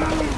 Oh.